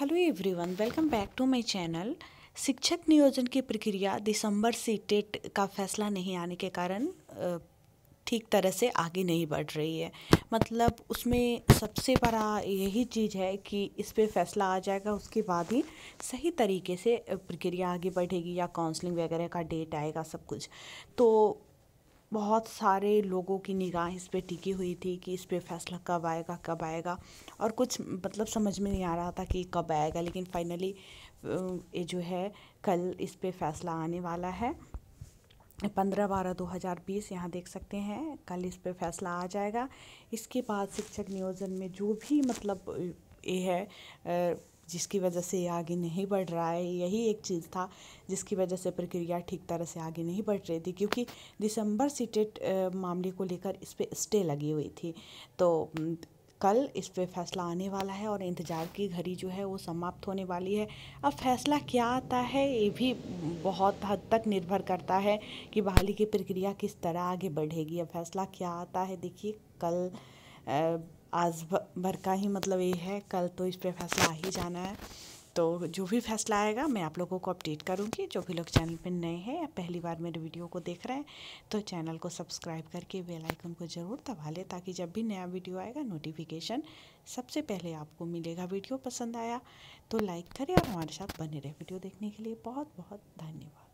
Hello everyone welcome back to my channel शिक्षक नियोजन की प्रक्रिया दिसंबर से टेट का फैसला नहीं आने के कारण ठीक तरह से आगे नहीं बढ़ रही है। मतलब उसमें सबसे बड़ा यही चीज़ है कि इस पर फैसला आ जाएगा, उसके बाद ही सही तरीके से प्रक्रिया आगे बढ़ेगी या काउंसलिंग वगैरह का डेट आएगा सब कुछ। तो बहुत सारे लोगों की निगाह इस पर टिकी हुई थी कि इस पर फैसला कब आएगा कब आएगा। और कुछ मतलब समझ में नहीं आ रहा था कि कब आएगा, लेकिन फाइनली ये जो है, कल इस पर फैसला आने वाला है। पंद्रह बारह दो हज़ार बीस, यहाँ देख सकते हैं, कल इस पर फैसला आ जाएगा। इसके बाद शिक्षक नियोजन में जो भी मतलब ये है जिसकी वजह से ये आगे नहीं बढ़ रहा है, यही एक चीज़ था जिसकी वजह से प्रक्रिया ठीक तरह से आगे नहीं बढ़ रही थी, क्योंकि दिसंबर सीटेट मामले को लेकर इस पर स्टे लगी हुई थी। तो कल इस पर फैसला आने वाला है और इंतज़ार की घड़ी जो है वो समाप्त होने वाली है। अब फैसला क्या आता है ये भी बहुत हद तक निर्भर करता है कि बहाली की प्रक्रिया किस तरह आगे बढ़ेगी। अब फैसला क्या आता है, देखिए, कल आज भर का ही मतलब ये है, कल तो इस पर फैसला आ ही जाना है। तो जो भी फैसला आएगा, मैं आप लोगों को अपडेट करूँगी। जो भी लोग चैनल पर नए हैं या पहली बार मेरे वीडियो को देख रहे हैं तो चैनल को सब्सक्राइब करके बेल आइकन को ज़रूर दबा लें, ताकि जब भी नया वीडियो आएगा नोटिफिकेशन सबसे पहले आपको मिलेगा वीडियो पसंद आया। तो लाइक करें और हमारे साथ बने रहे वीडियो देखने के लिए। बहुत बहुत धन्यवाद।